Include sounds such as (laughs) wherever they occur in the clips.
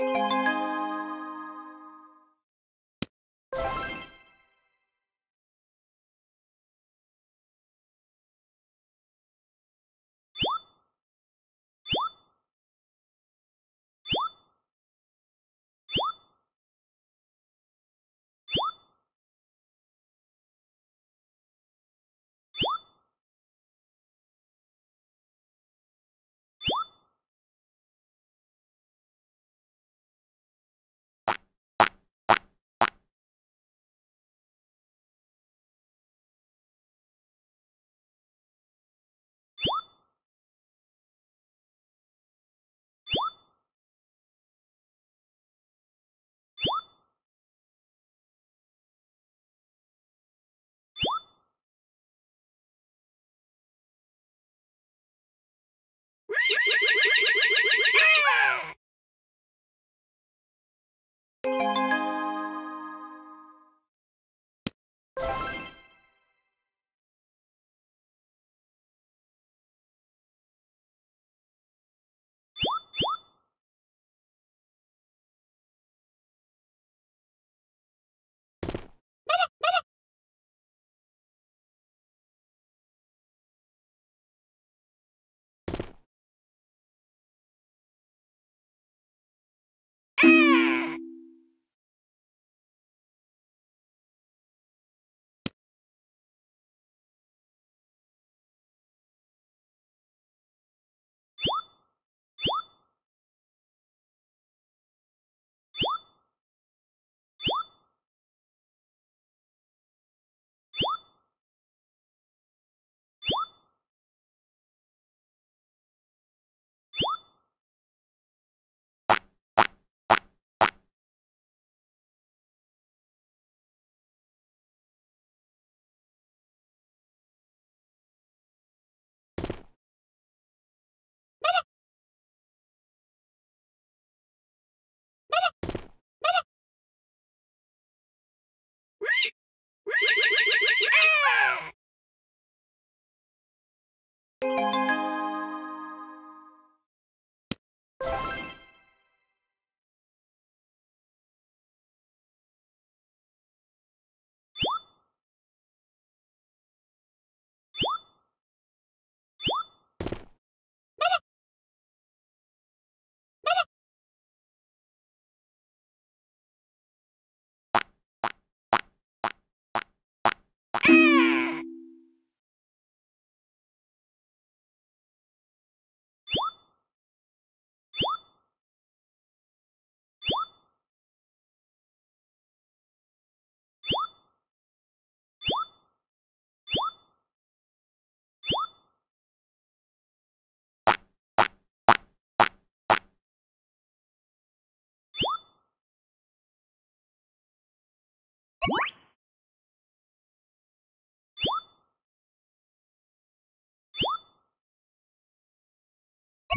Música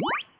you (laughs)